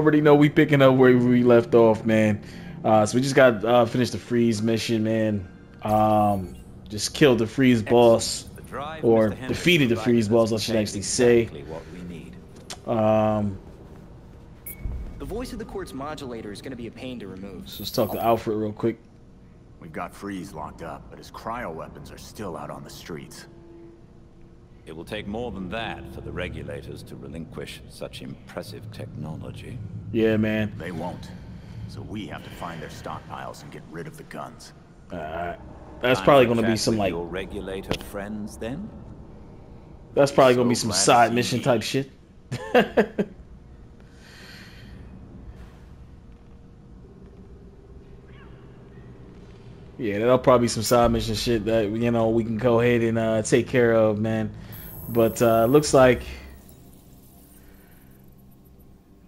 already know we picking up where we left off, man. Uh, so we just got uh, finished the freeze mission, man. Um, just killed the freeze boss, or defeated the freeze boss, I should actually say. What. Um, The voice of the court's modulator is going to be a pain to remove. so let's talk to Alfred real quick. We've got Freeze locked up, but his cryo weapons are still out on the streets. It will take more than that for the regulators to relinquish such impressive technology. Yeah, man. They won't. So we have to find their stockpiles and get rid of the guns. Uh, that's probably going to be some like your regulator friends then. that's probably going to be some side mission you. type shit. yeah, that'll probably be some side mission shit that you know we can go ahead and uh, take care of, man. But uh, looks like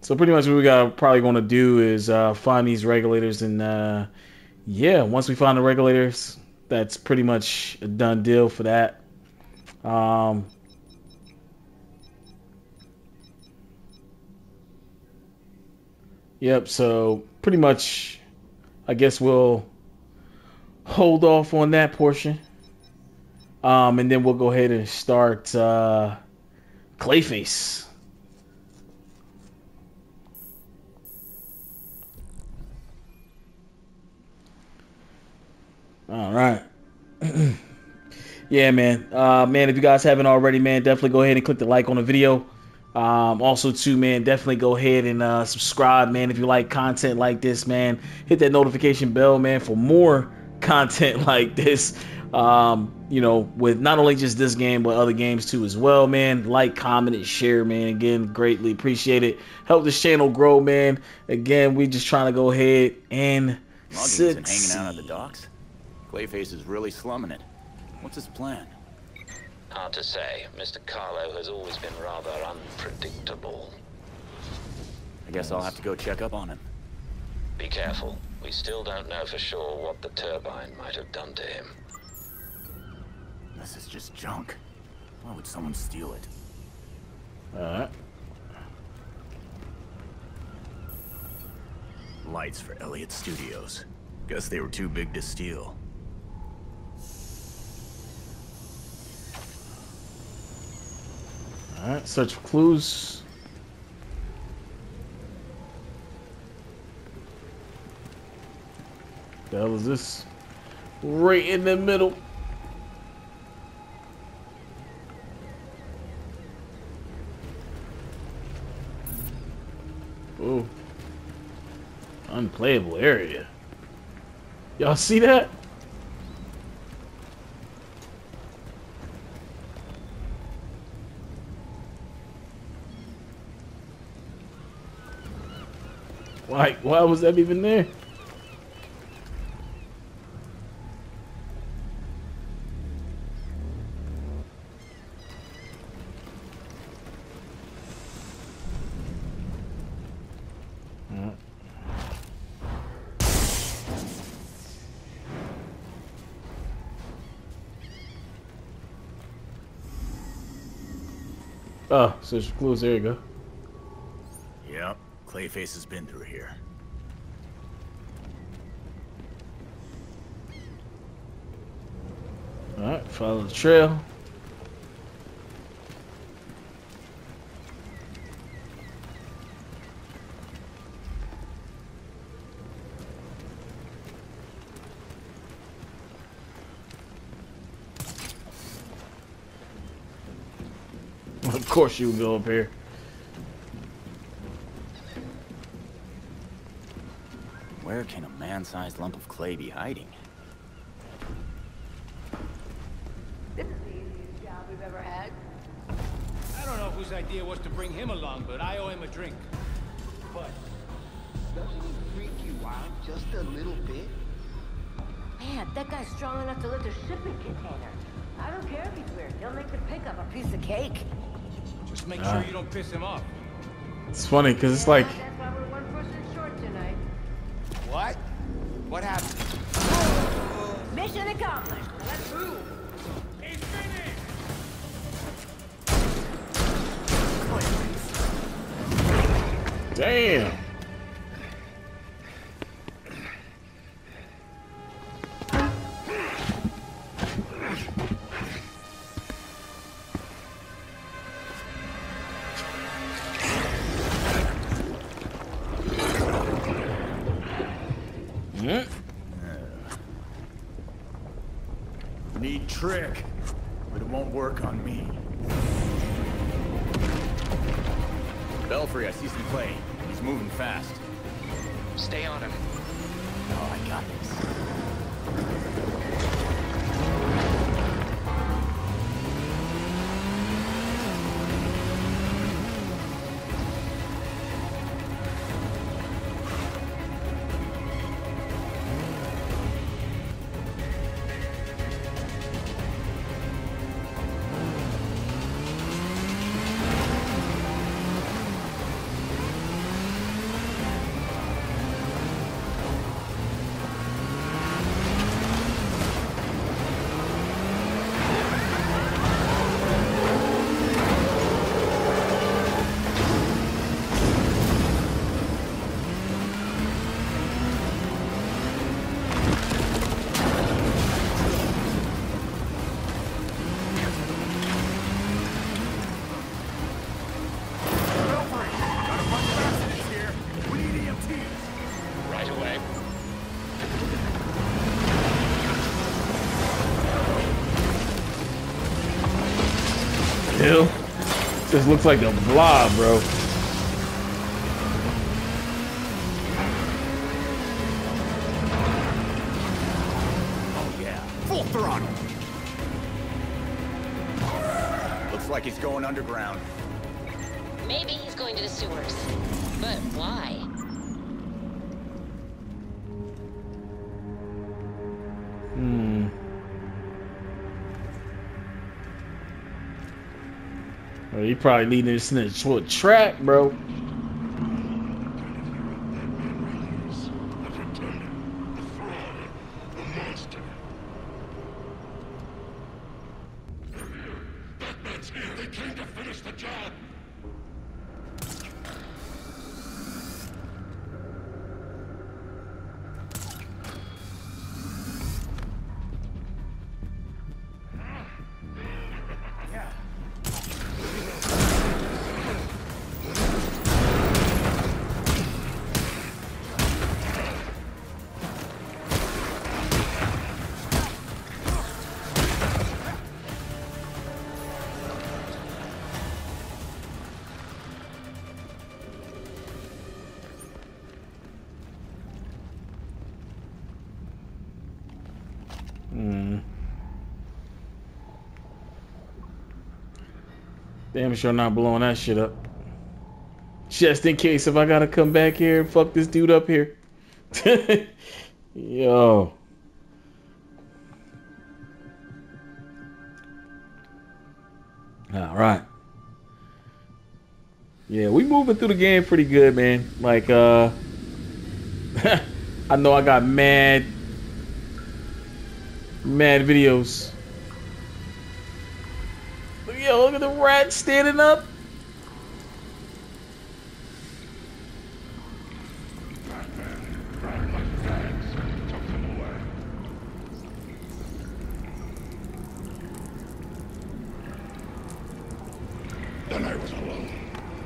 so pretty much what we got probably going to do is uh, find these regulators and uh, yeah, once we find the regulators, that's pretty much a done deal for that. Um, yep, so pretty much I guess we'll hold off on that portion. Um, and then we'll go ahead and start uh, Clayface. All right. yeah, man. Uh, man, if you guys haven't already, man, definitely go ahead and click the like on the video. Um, also, too, man, definitely go ahead and uh, subscribe, man. If you like content like this, man, hit that notification bell, man, for more content like this. Um, you know, with not only just this game, but other games too as well, man. Like, comment, and share, man. Again, greatly appreciate it. Help this channel grow, man. Again, we just trying to go ahead and Muggings and hanging out at the docks? Clayface is really slumming it. What's his plan? Hard to say. Mr. Karlo has always been rather unpredictable. I guess I'll have to go check up on him. Be careful. We still don't know for sure what the turbine might have done to him. This is just junk. Why would someone steal it? Right. Lights for Elliott Studios. Guess they were too big to steal. All right. Search for clues. The hell is this? Right in the middle. Oh. Unplayable area. Y'all see that? Why? Why was that even there? Oh, so it's clues. There you go. Yep, Clayface has been through here. All right, follow the trail. Of course you would go up here. Where can a man-sized lump of clay be hiding? This is the easiest job we've ever had. I don't know whose idea was to bring him along, but I owe him a drink. But Doesn't he freak you out just a little bit? Man, that guy's strong enough to lift a shipping container. I don't care if he's weird. He'll make the pickup a piece of cake. Just make Ah. sure you don't piss him off. It's funny because it's like That's why we're one person short tonight. What? What happened? Mission accomplished. Let's move. He's finished! Damn. Just looks like a blob, bro. Oh yeah, full throttle. Looks like he's going underground. Maybe he's going to the sewers. But why? He probably leading this into a track, bro. Damn sure not blowing that shit up. Just in case if I gotta come back here and fuck this dude up here. Yo. All right. Yeah, we moving through the game pretty good, man. Like, uh, I know I got mad, mad videos. Yo, look at the rat standing up. Then I was alone.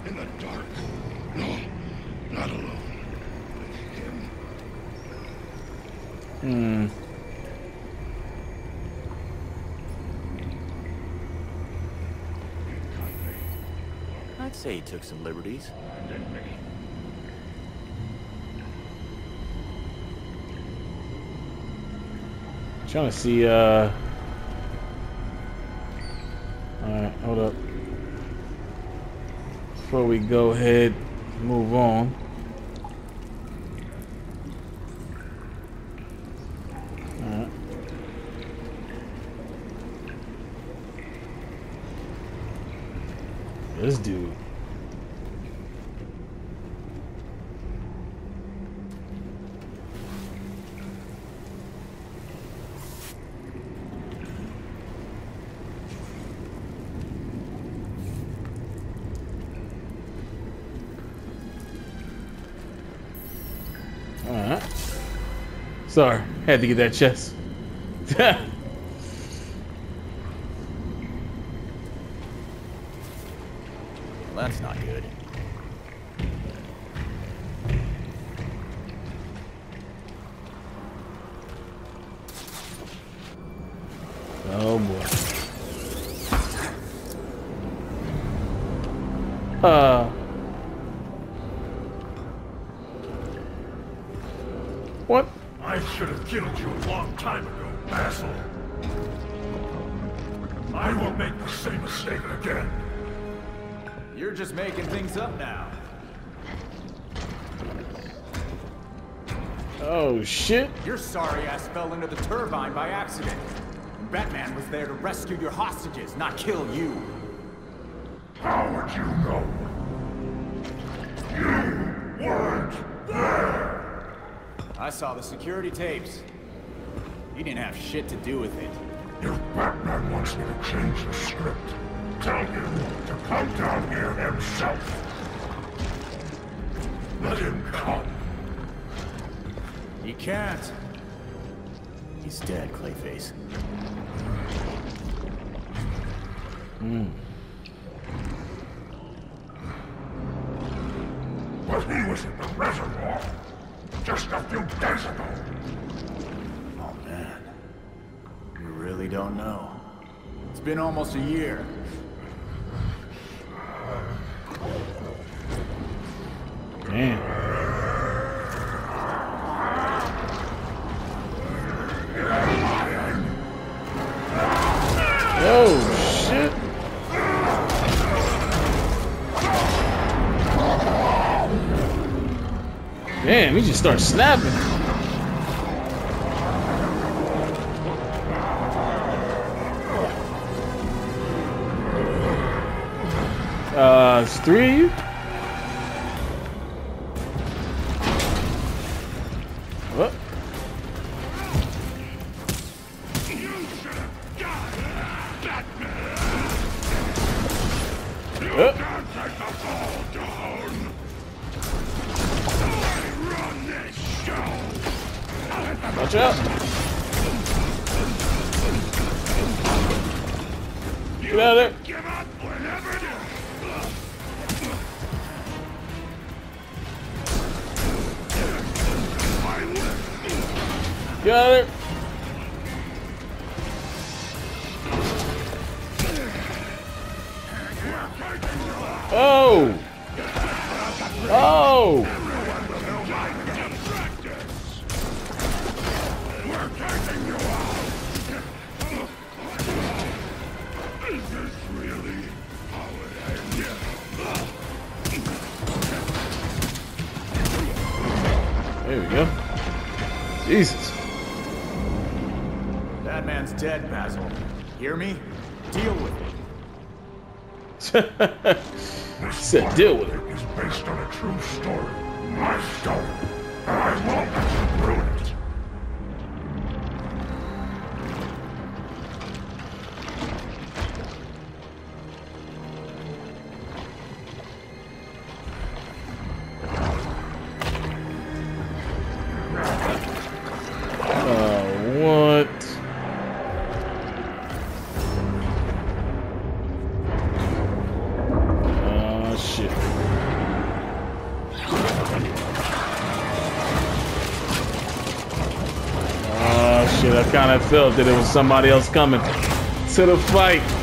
In the dark. No, not alone. With him. Hmm. Say he took some liberties. He? Trying to see, uh. Alright, hold up. Before we go ahead, move on. This dude. Alright. Sorry, had to get that chest. That's not good. Your sorry ass fell into the turbine by accident. Batman was there to rescue your hostages, not kill you. How would you know? You weren't there! I saw the security tapes. You didn't have shit to do with it. If Batman wants me to change the script, tell him to come down here himself. Let him come. He can't. He's dead, Clayface. Hmm. But he was in the reservoir just a few days ago. Oh man. You really don't know. It's been almost a year. Just snapping. Uh, it's three? What? Uh. Watch out. Get out of there. Get out. Oh! Oh! Jesus. That man's dead, Basil. Hear me? Deal with it. Said deal with it. It's based on a true story. My story. And I won't let you ruin kind of felt that it was somebody else coming to the fight.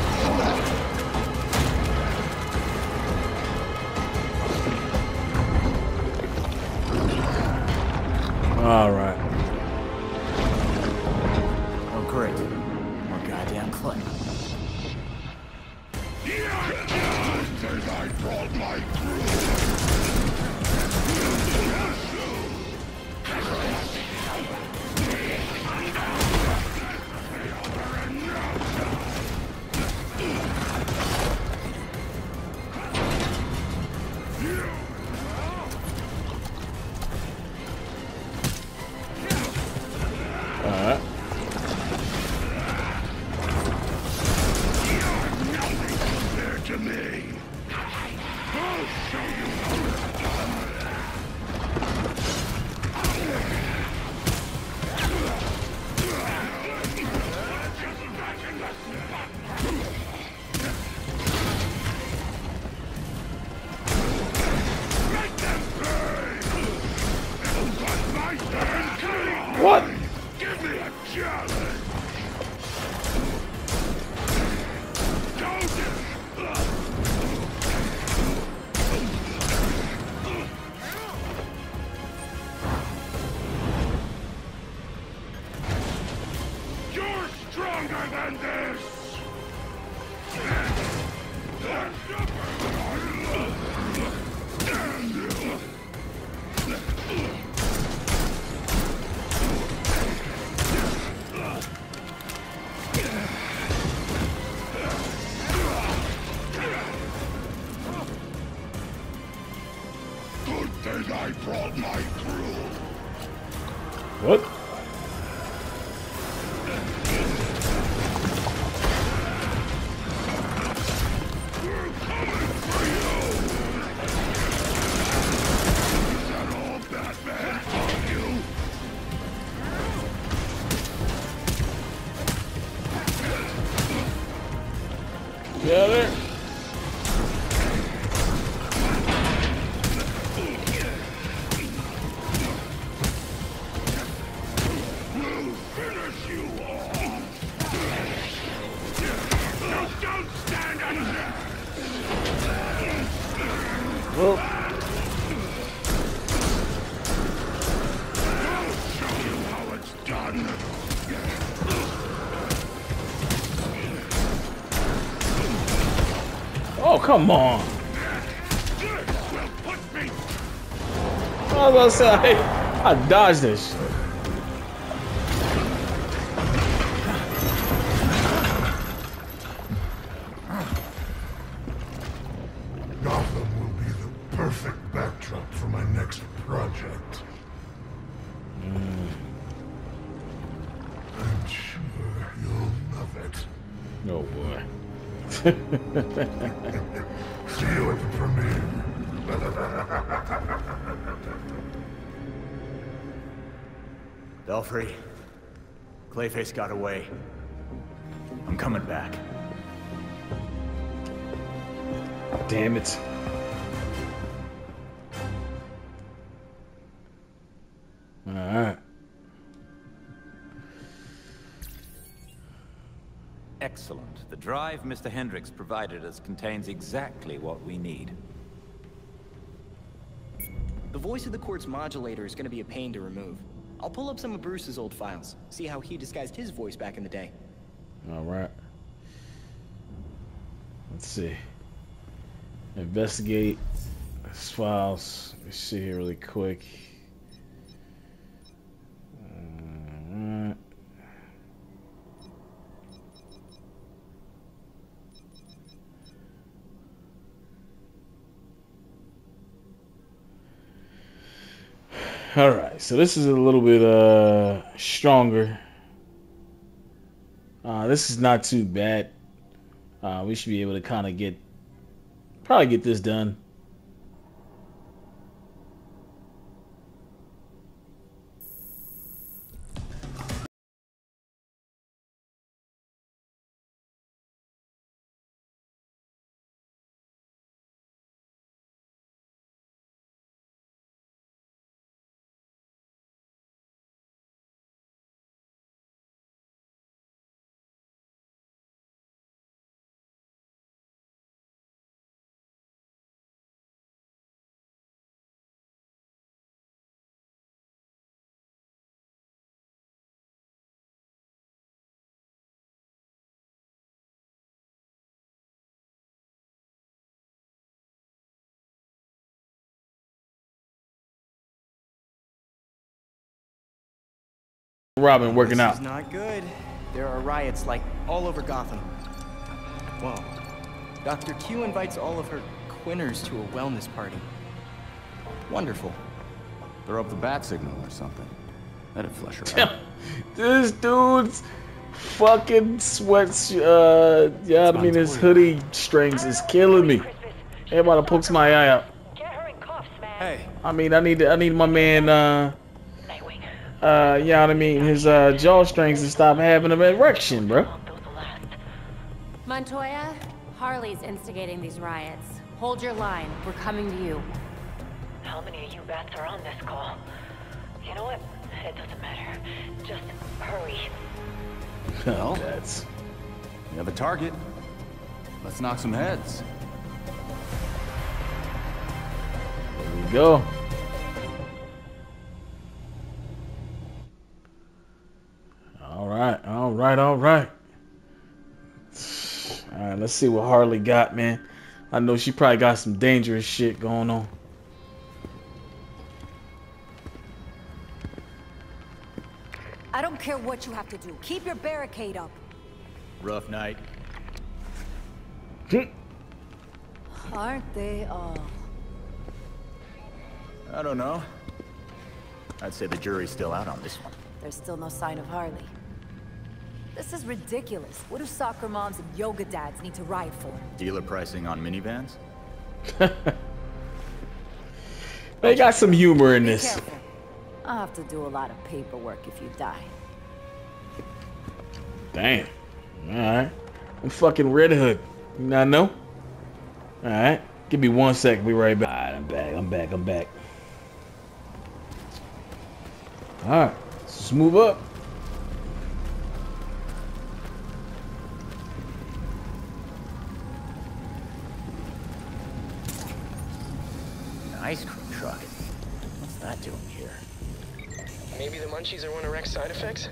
Come on. I was about to say, I dodged this. Belfry, Clayface got away. I'm coming back. Damn it. Alright. Excellent. The drive Mr. Hendricks provided us contains exactly what we need. The voice of the court's modulator is gonna be a pain to remove. I'll pull up some of Bruce's old files, see how he disguised his voice back in the day. Alright. Let's see. Investigate his files. Let's see here really quick. All right, so this is a little bit uh stronger. Uh, this is not too bad. Uh, we should be able to kind of get, probably get this done. Robin working this out. is not good. There are riots like all over Gotham. Whoa. Dr. Q invites all of her quinners to a wellness party. Wonderful. Throw up the bat signal or something. That'd flush her out. this dude's fucking sweats, uh, yeah, I mean, his hoodie strings is killing me. Everybody pokes my eye out. Hey, I mean, I need, I need my man, uh, uh, you know what I mean, his, uh, jaw strings to stop having an erection, bro. Montoya, Harley's instigating these riots. Hold your line. We're coming to you. How many of you bats are on this call? You know what? It doesn't matter. Just hurry. Well, That's we have a target. Let's knock some heads. there we go. Right, all right, all right. All right, let's see what Harley got, man. I know she probably got some dangerous shit going on. I don't care what you have to do. Keep your barricade up. Rough night. Aren't they all? I don't know. I'd say the jury's still out on this one. There's still no sign of Harley. This is ridiculous. What do soccer moms and yoga dads need to ride for? Dealer pricing on minivans? They got some humor in this. I'll have to do a lot of paperwork if you die. Damn. Alright. I'm fucking Red Hood. You not know? Alright. Give me one sec. Be right back. Alright, I'm back. I'm back. I'm back. Alright. Let's move up. Ice cream truck. What's that doing here? Maybe the munchies are one of Rex's side effects?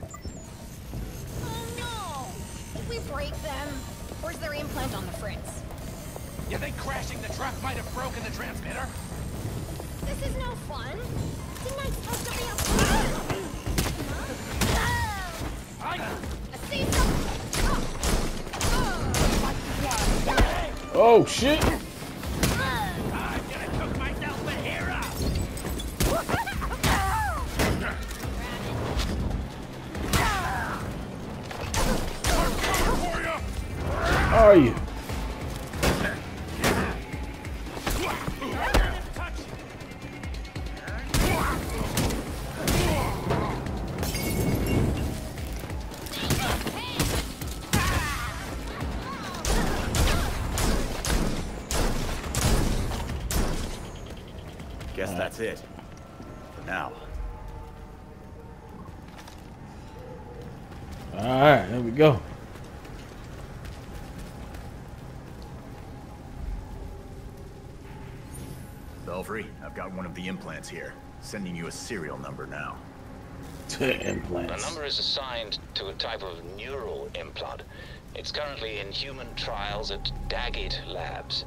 Oh no! Did we break them? Or is their implant on the fritz? You think crashing the truck might have broken the transmitter? This is no fun. Didn't I supposed to be a I see some. Oh shit. Guess that's it. For now. Alright, there we go. Belfry, I've got one of the implants here. Sending you a serial number now. The implants. The number is assigned to a type of neural implant. It's currently in human trials at Daggett Labs.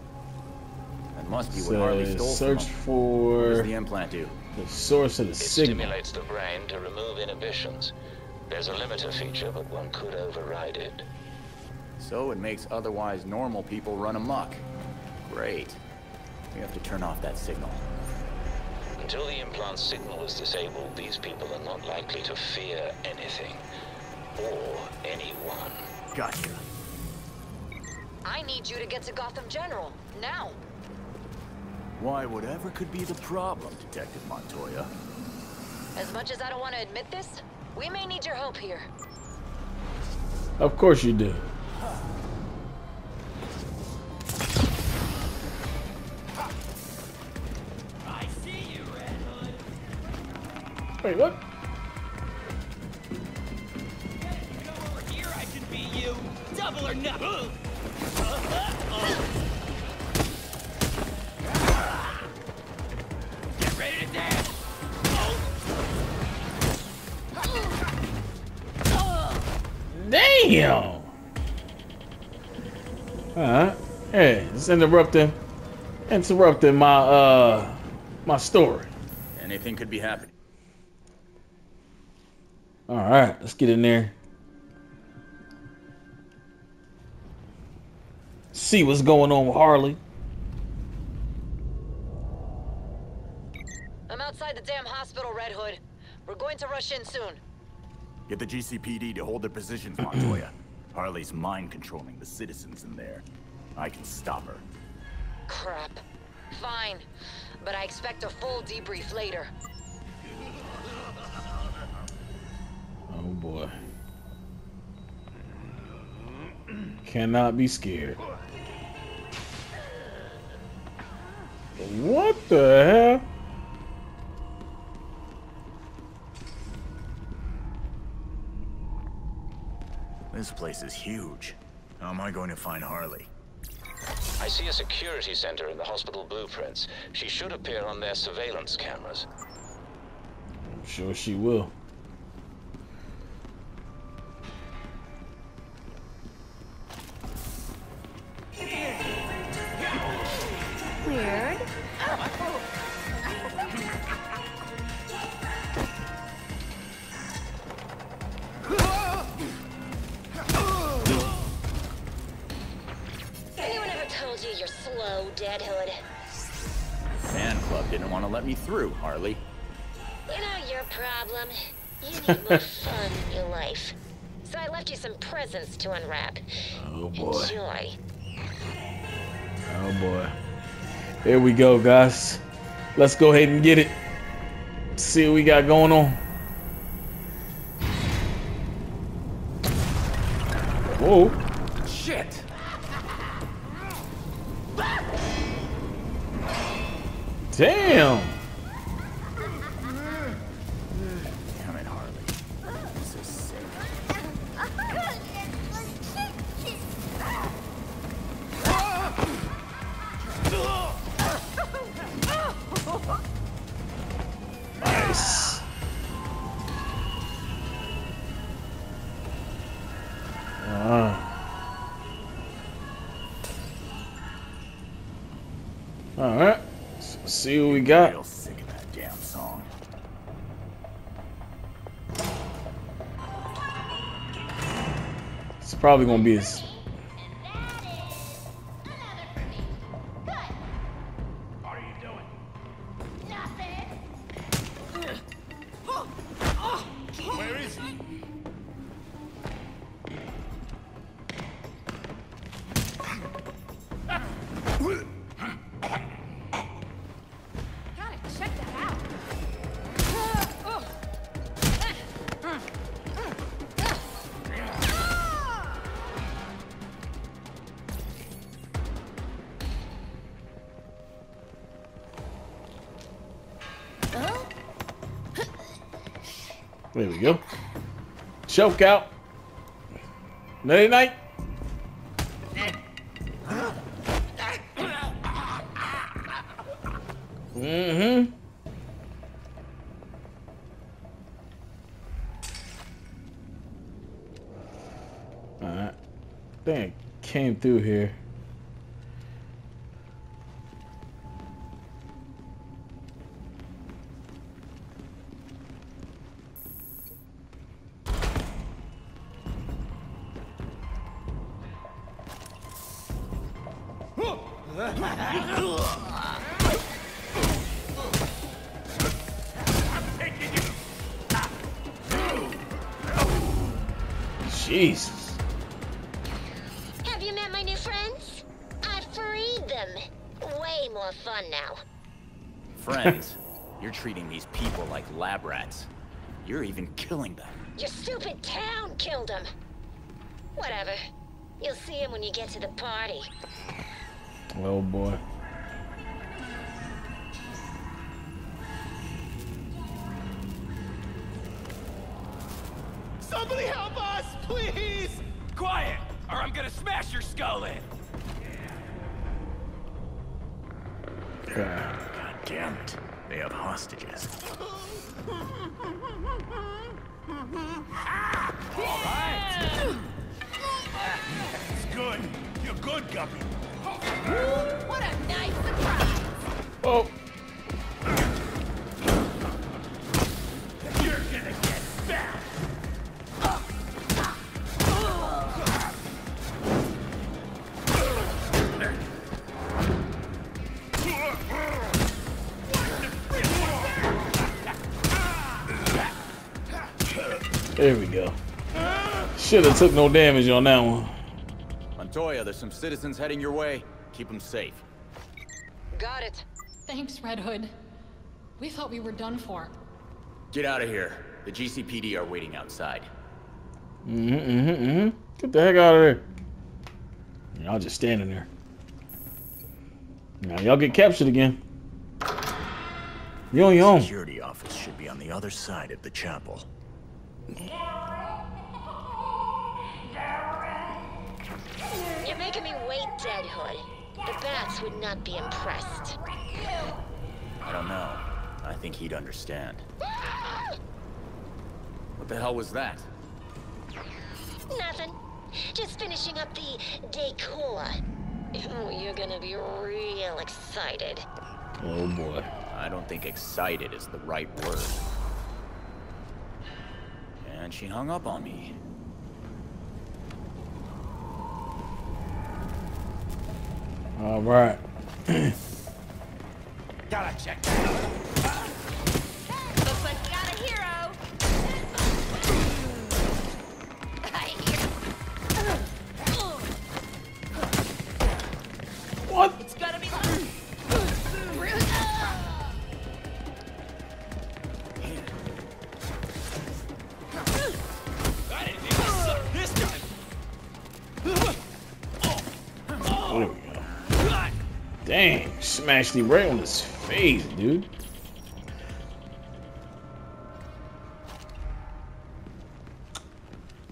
That must be what Harley Says stole search from him. for What does the implant do? the source of the It signal. stimulates the brain to remove inhibitions. There's a limiter feature, but one could override it. So it makes otherwise normal people run amok. Great. We have to turn off that signal. Until the implant's signal is disabled, these people are not likely to fear anything. Or anyone. Gotcha. I need you to get to Gotham General, now. Why, whatever could be the problem, Detective Montoya? As much as I don't want to admit this, we may need your help here. Of course you do. I see you, Red Hood. Wait, what? It's interrupting interrupting my uh my story. Anything could be happening. Alright, let's get in there. See what's going on with Harley. I'm outside the damn hospital, Red Hood. We're going to rush in soon. Get the GCPD to hold their positions, Montoya. Harley's mind controlling the citizens in there. I can stop her. Crap. Fine. But I expect a full debrief later. Oh boy. Cannot be scared. What the hell? This place is huge. How am I going to find Harley? I see a security center in the hospital blueprints. She should appear on their surveillance cameras. I'm sure she will. Harley. You know, you're problem. You need more fun in your life. So I left you some presents to unwrap. Oh boy. Enjoy. Oh boy. Here we go, guys. Let's go ahead and get it. See what we got going on. Whoa. Shit! Damn. Damn probably gonna be his. Choke out. Night night. Jesus. Have you met my new friends? I freed them. Way more fun now. Friends, you're treating these people like lab rats. You're even killing them. Your stupid town killed them. Whatever. You'll see him when you get to the party. Oh boy. Somebody help us, please! Quiet, or I'm gonna smash your skull in. God damn it. They have hostages. Ah! All right! It's good. You're good, Guppy. What a nice surprise! Oh. You're gonna get. There we go. Should have took no damage on that one. Montoya, there's some citizens heading your way. Keep them safe. Got it. Thanks, Red Hood. We thought we were done for. Get out of here. The GCPD are waiting outside. Mm-hmm, mm-hmm, mm-hmm. Get the heck out of there. Y'all just standing there. Now y'all get captured again. You on your own. Security office should be on the other side of the chapel. You're making me wait, Dead Hood. The bats would not be impressed. I don't know. I think he'd understand. What the hell was that? Nothing. Just finishing up the decor. Oh, you're gonna be real excited. Oh boy. I don't think excited is the right word. And she hung up on me. All right. Gotta check. Smashed him right on his face, dude.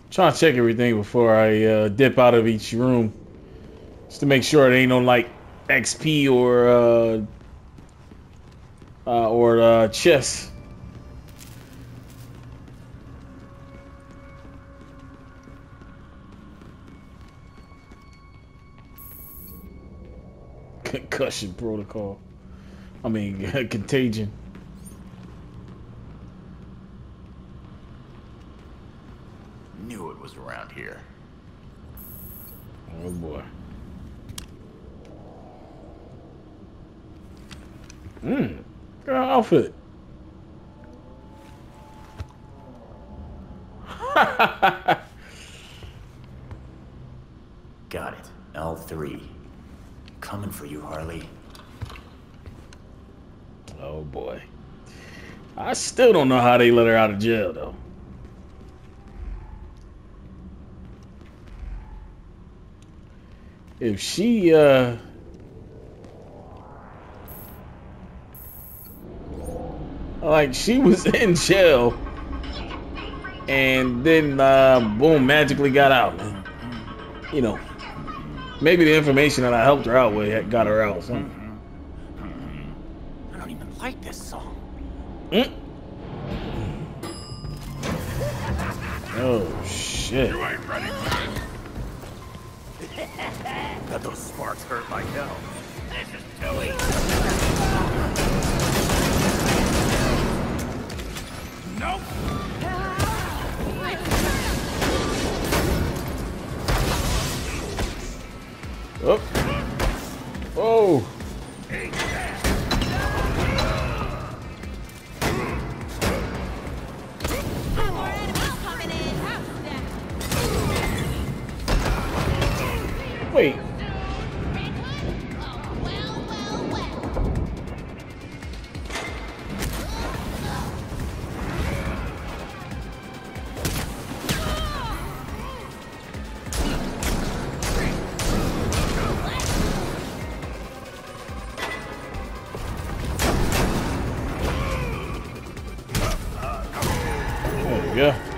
Trying to check everything before I uh, dip out of each room. Just to make sure it ain't no like XP or uh, uh, or uh, chess. Concussion protocol. I mean, contagion. Knew it was around here. Oh boy. Mmm. Girl outfit. Still don't know how they let her out of jail though. If she uh like she was in jail and then uh boom magically got out. Man. You know, maybe the information that I helped her out with got her out. So. I don't even like this song. Mm. Oh shit. You ain't ready for this. Bet those sparks hurt like hell. This is too Nope. Oh. Oh. Wait. There we go.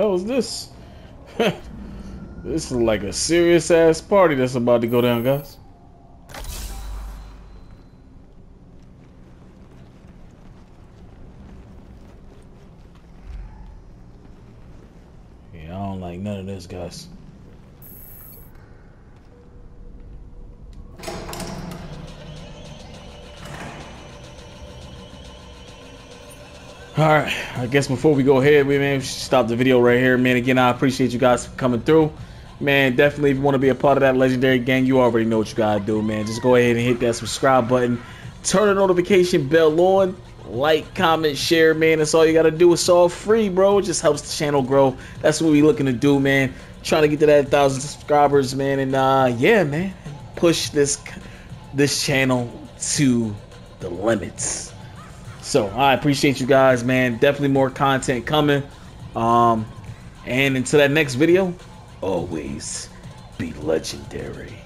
Hell is this? this is like a serious ass party that's about to go down, guys. Yeah, I don't like none of this, guys. All right, I guess before we go ahead, we man stop the video right here, man. Again, I appreciate you guys coming through, man. Definitely, if you want to be a part of that legendary gang, you already know what you gotta do, man. Just go ahead and hit that subscribe button, turn the notification bell on, like, comment, share, man. That's all you gotta do. It's all free, bro. It just helps the channel grow. That's what we looking to do, man. Trying to get to that thousand subscribers, man. And uh, yeah, man, push this this channel to the limits. So I appreciate you guys, man. Definitely more content coming. Um, and until that next video, always be legendary.